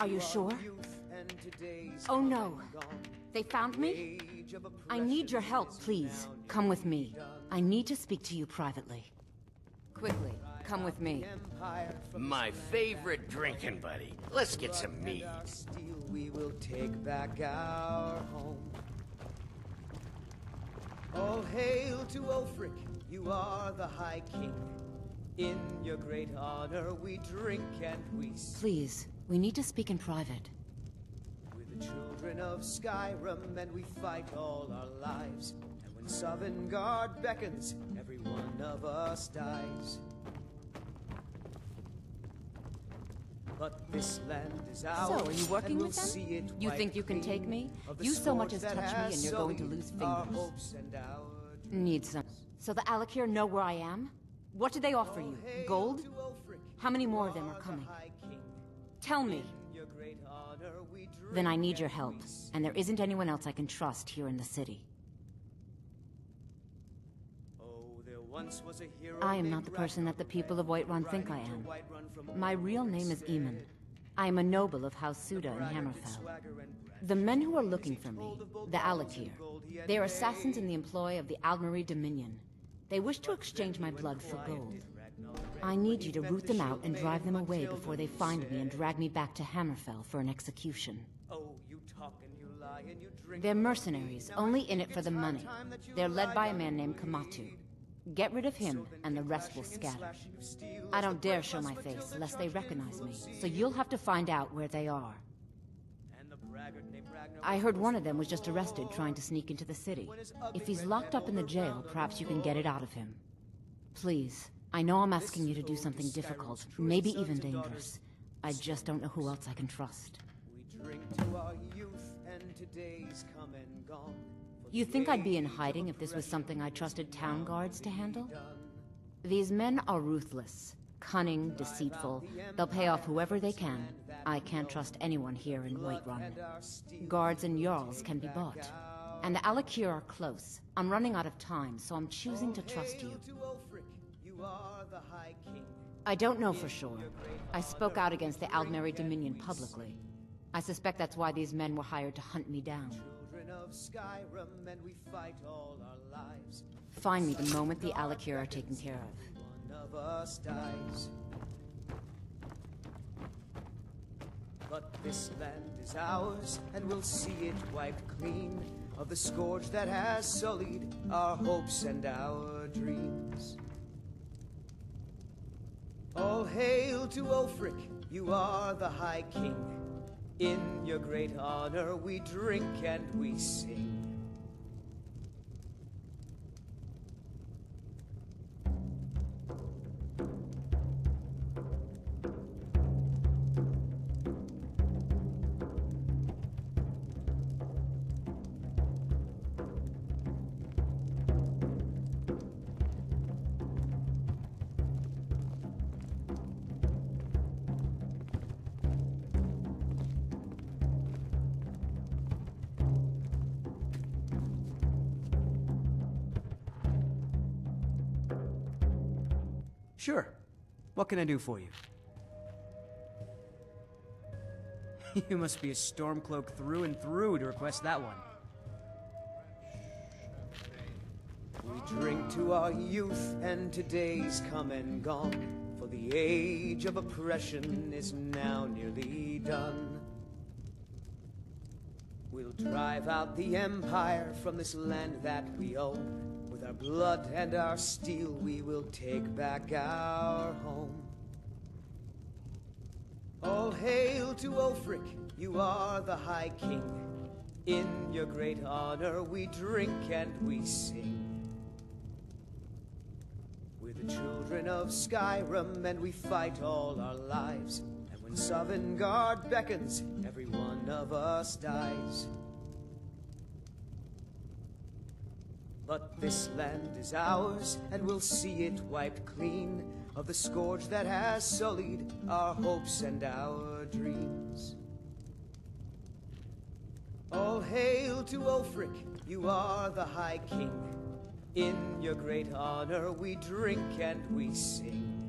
Are you sure? Oh no. They found me? I need your help, please. Come with me. I need to speak to you privately. Quickly, come with me. My favorite drinking buddy. Let's get some mead. We will take back our home. All hail to Ulfric, you are the High King. In your great honor we drink and we sing. Please, we need to speak in private. We're the children of Skyrim and we fight all our lives. And when Sovngarde beckons, every one of us dies. But this land is ours. So, are you working we'll with them? You think you can take me? You so much as touch me and you're going to lose fingers. hopes and our Need some. So the Alik'r know where I am? What do they offer you? Gold? How many more of them are coming? Tell me. Then I need your help, and there isn't anyone else I can trust here in the city. I am not the person that the people of Whiterun think I am. My real name is Iman. I am a noble of House Suda in Hammerfell. The men who are looking for me, the Alik'r, they are assassins in the employ of the Aldmeri Dominion. They wish to exchange my blood for gold. I need you to root them out and drive them away before they find me and drag me back to Hammerfell for an execution. Oh, you talk and you lie and you drink. They're mercenaries, only in it for the money. They're led by a man named Kematu. Get rid of him, and the rest will scatter. I don't dare show my face, lest they recognize me, so you'll have to find out where they are. I heard one of them was just arrested trying to sneak into the city. If he's locked up in the jail, perhaps you can get it out of him. Please, I know I'm asking you to do something difficult, maybe even dangerous. I just don't know who else I can trust. You think I'd be in hiding if this was something I trusted town guards to handle? These men are ruthless, cunning, deceitful. They'll pay off whoever they can. I can't trust anyone here in Whiterun. Guards and Jarls can be bought. And the Alik'r are close. I'm running out of time, so I'm choosing to trust you. I don't know for sure. I spoke out against the Aldmeri Dominion publicly. I suspect that's why these men were hired to hunt me down. Find me the moment the Alik'r are taken care of. But this land is ours, and we'll see it wiped clean of the scourge that has sullied our hopes and our dreams. All hail to Ulfric, you are the High King. In your great honor we drink and we sing. Sure. What can I do for you? you must be a Stormcloak through and through to request that one. We drink to our youth and today's come and gone. For the age of oppression is now nearly done. We'll drive out the empire from this land that we own. With our blood and our steel, we will take back our home. All hail to Ulfric, you are the High King. In your great honor, we drink and we sing. We're the children of Skyrim, and we fight all our lives. And when Sovngarde beckons, every one of us dies. But this land is ours, and we'll see it wiped clean of the scourge that has sullied our hopes and our dreams. All hail to Ulfric, you are the High King. In your great honor we drink and we sing.